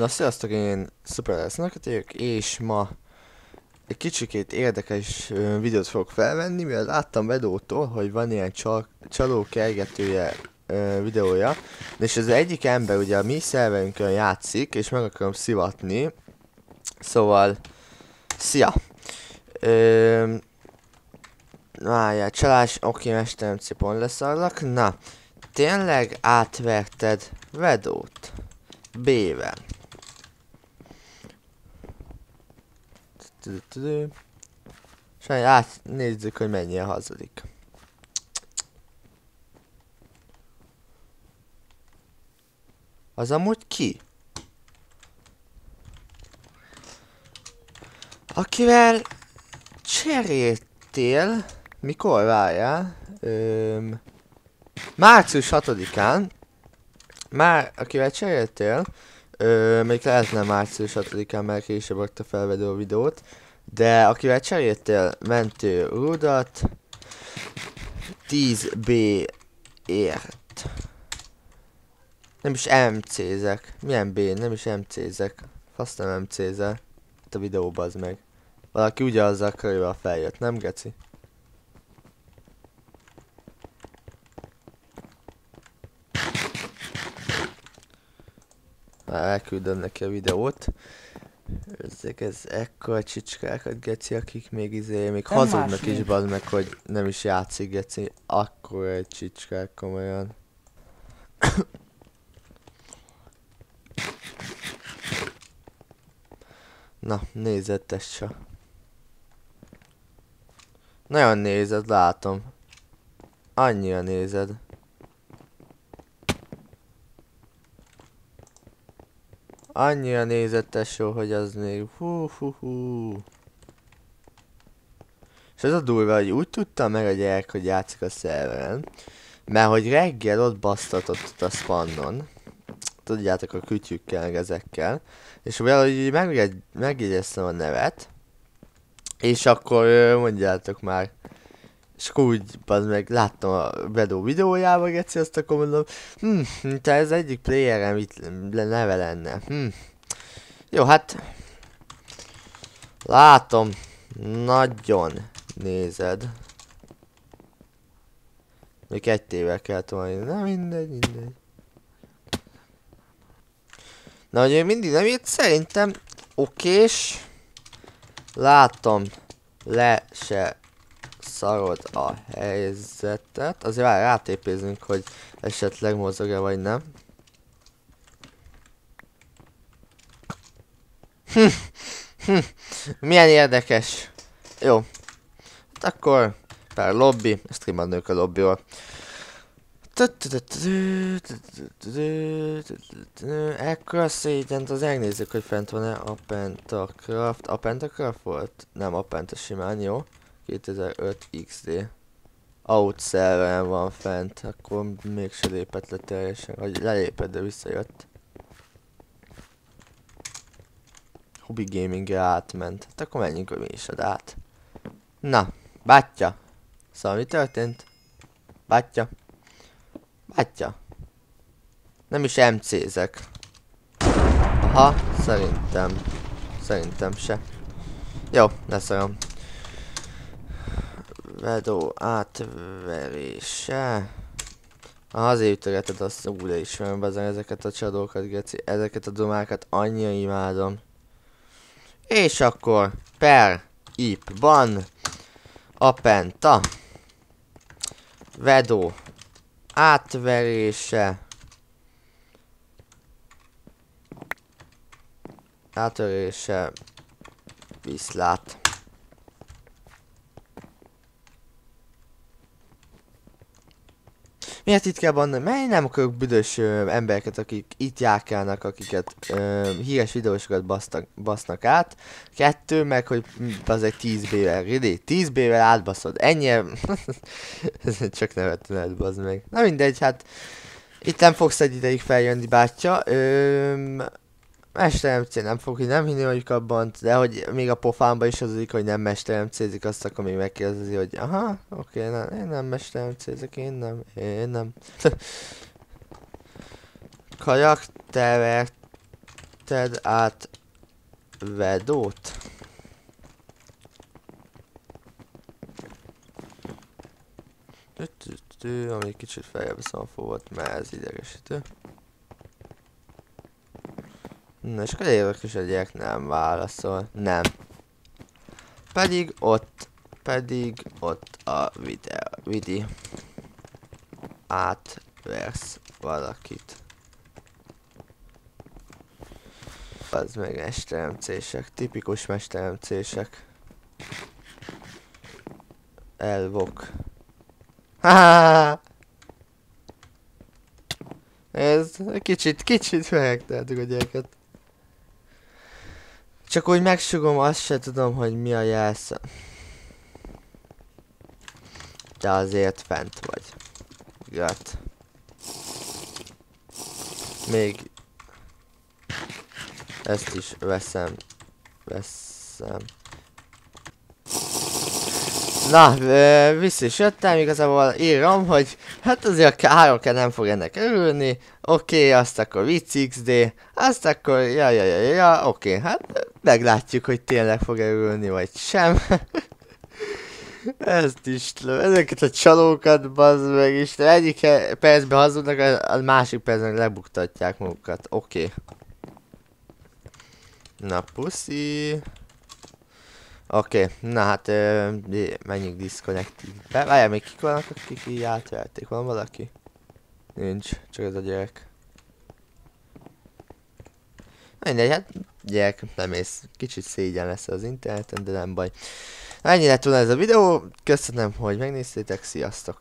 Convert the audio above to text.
Na sziasztok, én Super Lesznek és ma egy kicsikét érdekes videót fogok felvenni, mivel láttam Vedótól, hogy van ilyen csal csaló kergetője videója, és ez egyik ember ugye a mi szerverünkön játszik, és meg akarom szivatni, szóval, szia! Ö, Várjál, csalás, oké, mesterem cipon leszarlak, na, tényleg átverted Vedót? B-vel. Sajnálom, átnézzük, hogy mennyi a hazudik. Az amúgy ki? Akivel cseréltél, mikor várjál? Öm, március 6-án, már akivel cseréltél, Ö, még lehetne március 6-án, mert később rakta felvedő a videót. De akivel cseréltél mentő rudat 10B ért. Nem is MC-zek. Milyen B? Nem is MC-zek. Azt nem MC-zel. Itt a videóban az meg. Valaki ugyanazzal körülbelül feljött, nem geci? Már elküldöm neki a videót. Ezek ez ekkora csicskákat, geci, akik még izé, még Nem hazudnak is, bazd meg, hogy nem is játszik, geci. Akkor egy csicskák, komolyan. Na, nézed, tessa. Nagyon nézed, látom. Annyira nézed. Annyira nézett tesó, hogy az még hú hú hú. És ez a durva, hogy úgy tudta meg a gyerek, hogy játszik a szerveren, mert hogy reggel ott basztatott ott a spannon, tudjátok a kütyükkel, meg ezekkel, és valahogy így megjegy, megjegyeztem a nevet, és akkor mondjátok már, és akkor úgy, az meg láttam a Vedó videójába, geci, azt akkor mondom, hm, mint ez egyik playerem itt neve lenne. Hm. Jó, hát... Látom. Nagyon nézed. Még egy tével kell tolni. Na mindegy, mindegy. Na, hogy mindig nem írt, szerintem okés. Látom. Le se szarod a helyzetet. Azért várj, rátépézünk, hogy esetleg mozog-e vagy nem. Hm, hm, milyen érdekes. Jó. Hát akkor per lobby, kimondjuk a lobbyról. Ekkora szégyent, az megnézzük, hogy fent van-e a Pentacraft. A Pentacraft volt? Nem, a Penta simán, jó. 2005 XD. Out van fent, akkor mégse lépett le teljesen, vagy lelépett, de visszajött. Hobby gamingre átment. Hát akkor menjünk, mi is ad át. Na, bátya. Szóval mi történt? Bátya. Bátya. Nem is MC-zek. Aha, szerintem. Szerintem se. Jó, leszarom. Vedó átverése. Azért ütögeted azt újra is, mert bezen ezeket a csadókat, geci, ezeket a dumákat annyira imádom. És akkor per ip ban a penta. Vedó átverése. Átverése. Viszlát. Miért itt kell bannolni? Én nem akarok büdös ö, embereket, akik itt járkálnak, akiket ö, híres videósokat basznak, basznak át. Kettő, meg hogy az egy 10 B-vel, Ridi, 10 B-vel átbaszod. Ennyi, csak nevetned, bazd meg. Na mindegy, hát itt nem fogsz egy ideig feljönni, bátya. Mester MC nem fog, hogy nem hinni vagyok abban, de hogy még a pofámba is az hogy nem Mester MC-zik, azt akkor még megkérdezi, hogy aha, oké, okay, nem, én nem Mester én nem, én nem. Karakterek Vited át Vedót. Ami kicsit feljebb szanfó volt, mert ez idegesítő. Na és akkor érdekes, a gyerek nem válaszol. Nem. Pedig ott, pedig ott a videó, vidi. Átversz valakit. Az meg mesteremcések, tipikus mesteremcések. Elvok. Ha Ez kicsit, kicsit megtehetük a gyereket. Csak úgy megsugom, azt se tudom, hogy mi a jelszám. De azért fent vagy. Gat. Még ezt is veszem. Veszem. Na, vissza is jöttem, igazából írom, hogy hát azért a Károke nem fog ennek örülni, oké, okay, azt akkor VCXD, azt akkor ja, ja, ja, ja, oké, okay, hát meglátjuk, hogy tényleg fog örülni, vagy sem. Ezt is, ezeket a csalókat, bazd meg, is, egyik percben hazudnak, a másik percben lebuktatják magukat, oké. Okay. Na, puszi. Oké, okay. na hát ö, menjünk disconnectingbe. Várjál, még kik vannak, akik így átverték? Van valaki? Nincs, csak ez a gyerek. Mindegy, hát gyerek, nem ész. Kicsit szégyen lesz az interneten, de nem baj. Ennyi lett volna ez a videó. Köszönöm, hogy megnéztétek, sziasztok!